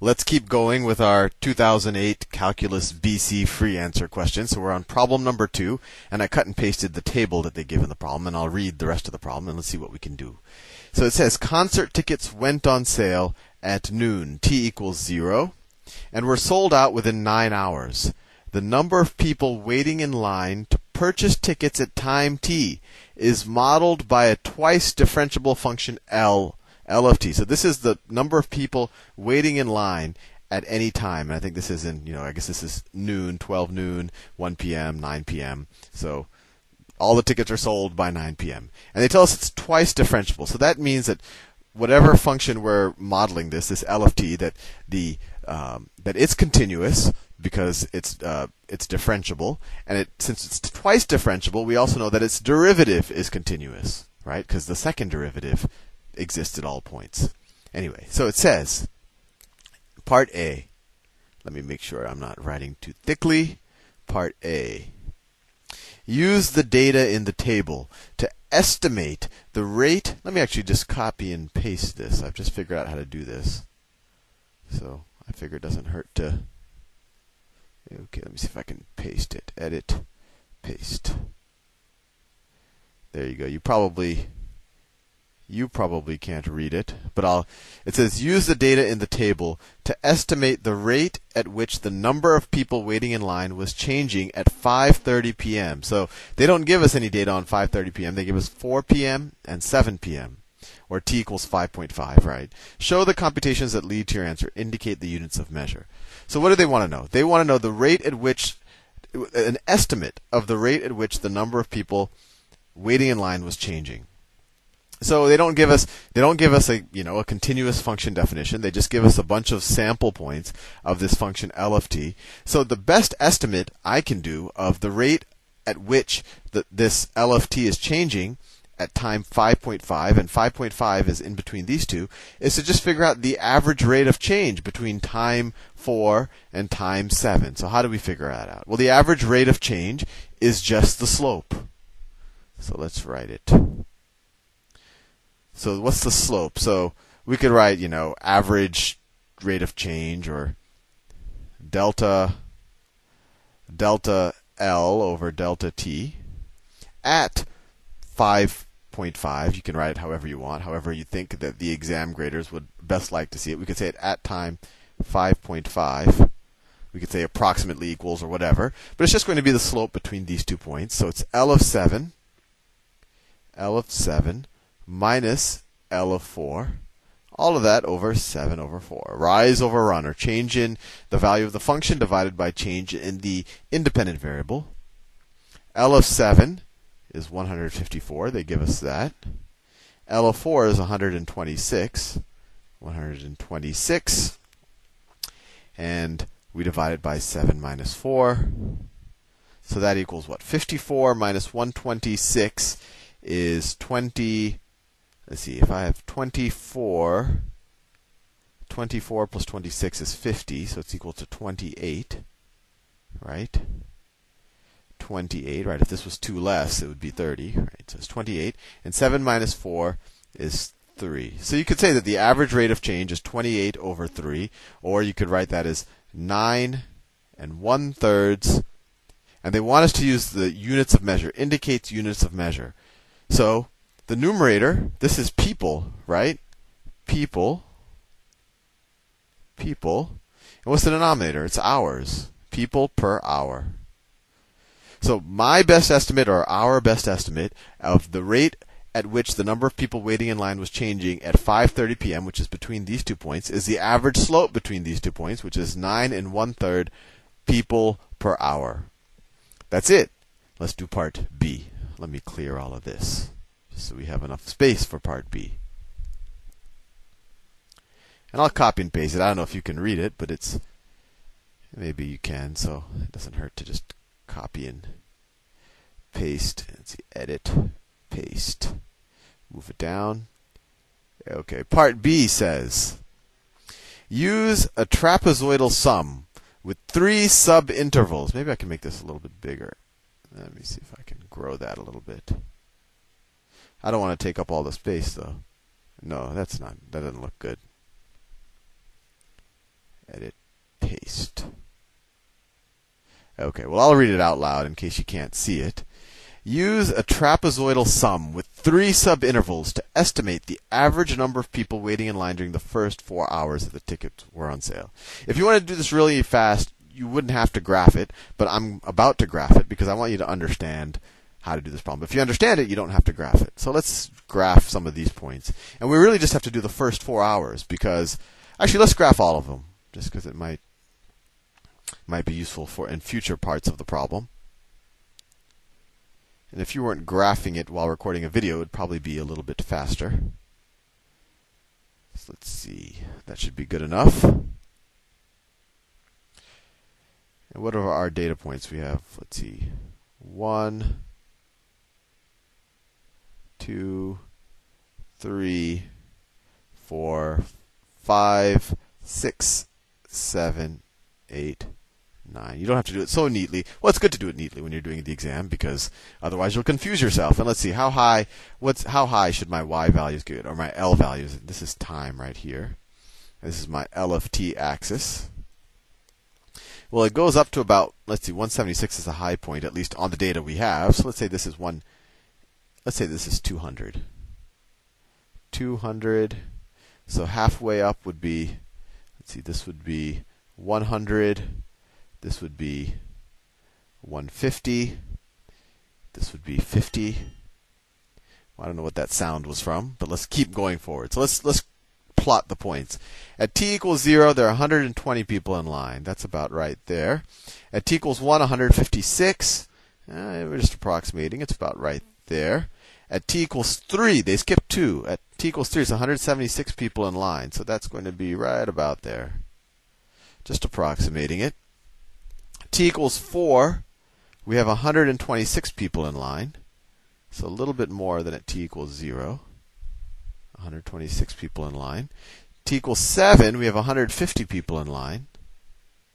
let's keep going with our 2008 Calculus BC free answer question. So we're on problem number two, and I cut and pasted the table that they give in the problem, and I'll read the rest of the problem, and let's see what we can do. So it says concert tickets went on sale at noon, t equals zero, and were sold out within nine hours. The number of people waiting in line to purchase tickets at time t is modeled by a twice differentiable function L L of t. So this is the number of people waiting in line at any time. And I think this is in, you know, I guess this is noon, 12 noon, 1 p.m., 9 p.m. So all the tickets are sold by 9 p.m. And they tell us it's twice differentiable. So that means that whatever function we're modeling this, this L of t, that the um, that it's continuous because it's uh, it's differentiable, and it since it's twice differentiable, we also know that its derivative is continuous, right? Because the second derivative exists at all points. Anyway, so it says, part A. Let me make sure I'm not writing too thickly. Part A. Use the data in the table to estimate the rate. Let me actually just copy and paste this. I've just figured out how to do this. So I figure it doesn't hurt to. Okay, let me see if I can paste it. Edit, paste. There you go. You probably you probably can't read it, but I'll. It says use the data in the table to estimate the rate at which the number of people waiting in line was changing at 5:30 p.m. So they don't give us any data on 5:30 p.m. They give us 4 p.m. and 7 p.m. Or t equals 5.5, right? Show the computations that lead to your answer. Indicate the units of measure. So what do they want to know? They want to know the rate at which, an estimate of the rate at which the number of people waiting in line was changing. So they don't give us they don't give us a you know a continuous function definition. They just give us a bunch of sample points of this function L of t. So the best estimate I can do of the rate at which the, this L of t is changing at time 5.5 and 5.5 is in between these two is to just figure out the average rate of change between time 4 and time 7. So how do we figure that out? Well, the average rate of change is just the slope. So let's write it. So what's the slope? So we could write, you know, average rate of change or delta delta L over delta T at 5.5. You can write it however you want, however you think that the exam graders would best like to see it. We could say it at time 5.5. We could say approximately equals or whatever. But it's just going to be the slope between these two points. So it's L of 7. L of 7 minus L of 4. All of that over 7 over 4. Rise over run, or change in the value of the function divided by change in the independent variable. L of 7 is 154. They give us that. L of 4 is 126. 126. And we divide it by 7 minus 4. So that equals what? 54 minus 126 is 20 let's see, if I have 24, 24 plus 26 is 50, so it's equal to 28, right? 28, right? If this was 2 less, it would be 30, right? So it's 28. And 7 minus 4 is 3. So you could say that the average rate of change is 28 over 3, or you could write that as 9 and 1 thirds. And they want us to use the units of measure, indicates units of measure. So the numerator, this is people, right? People. People. And what's the denominator? It's hours. People per hour. So my best estimate or our best estimate of the rate at which the number of people waiting in line was changing at 5:30 p.m., which is between these two points, is the average slope between these two points, which is nine and one third people per hour. That's it. Let's do part B. Let me clear all of this so we have enough space for part B. And I'll copy and paste it. I don't know if you can read it, but it's maybe you can, so it doesn't hurt to just copy and paste. Let's see, edit, paste, move it down. Okay, part B says use a trapezoidal sum with three subintervals. Maybe I can make this a little bit bigger. Let me see if I can grow that a little bit. I don't want to take up all the space though. No, that's not. That doesn't look good. Edit, paste. Okay, well, I'll read it out loud in case you can't see it. Use a trapezoidal sum with three subintervals to estimate the average number of people waiting in line during the first four hours that the tickets were on sale. If you want to do this really fast, you wouldn't have to graph it, but I'm about to graph it because I want you to understand how to do this problem. If you understand it, you don't have to graph it. So let's graph some of these points. And we really just have to do the first four hours because, actually, let's graph all of them just because it might might be useful for in future parts of the problem. And if you weren't graphing it while recording a video, it would probably be a little bit faster. So let's see. That should be good enough. And what are our data points we have? Let's see. One, two, three, four, five, six, seven, eight, 9. You don't have to do it so neatly. Well, it's good to do it neatly when you're doing the exam because otherwise you'll confuse yourself. And let's see how high what's how high should my y values get or my l values. This is time right here. This is my L of t axis. Well, it goes up to about let's see 176 is a high point at least on the data we have. So let's say this is one let's say this is 200. 200 so halfway up would be let's see this would be 100 this would be 150. This would be 50. Well, I don't know what that sound was from, but let's keep going forward. So let's let's plot the points. At t equals 0, there are 120 people in line. That's about right there. At t equals 1, 156. Uh, we're just approximating. It's about right there. At t equals 3, they skipped 2. At t equals 3, it's 176 people in line. So that's going to be right about there. Just approximating it t equals 4, we have 126 people in line. So a little bit more than at t equals 0. 126 people in line. t equals 7, we have 150 people in line.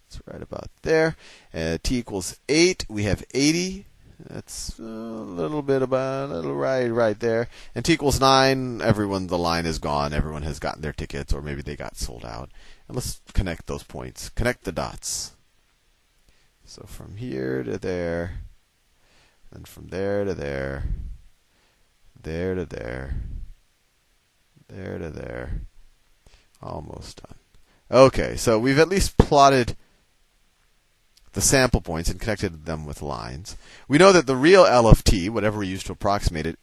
It's right about there. Uh, t equals 8, we have 80. That's a little bit about a little right right there. And t equals 9, everyone the line is gone. Everyone has gotten their tickets or maybe they got sold out. And let's connect those points. Connect the dots. So from here to there, and from there to there, there to there, there to there, almost done. Okay, so we've at least plotted the sample points and connected them with lines. We know that the real L of t, whatever we use to approximate it,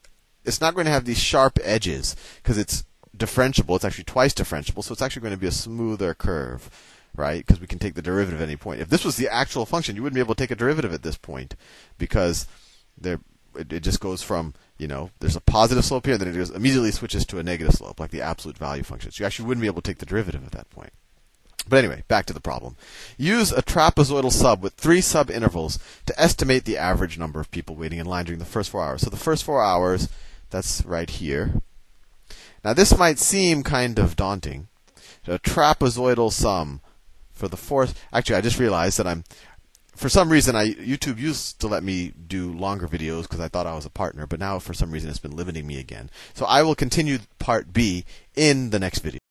it's not going to have these sharp edges because it's differentiable. It's actually twice differentiable, so it's actually going to be a smoother curve right? Because we can take the derivative at any point. If this was the actual function, you wouldn't be able to take a derivative at this point because there it, it just goes from you know there's a positive slope here, and then it immediately switches to a negative slope, like the absolute value function. So you actually wouldn't be able to take the derivative at that point. But anyway, back to the problem. Use a trapezoidal sum with three subintervals to estimate the average number of people waiting in line during the first four hours. So the first four hours, that's right here. Now this might seem kind of daunting. A trapezoidal sum for the fourth. Actually, I just realized that I'm. For some reason, I YouTube used to let me do longer videos because I thought I was a partner, but now for some reason it's been limiting me again. So I will continue part B in the next video.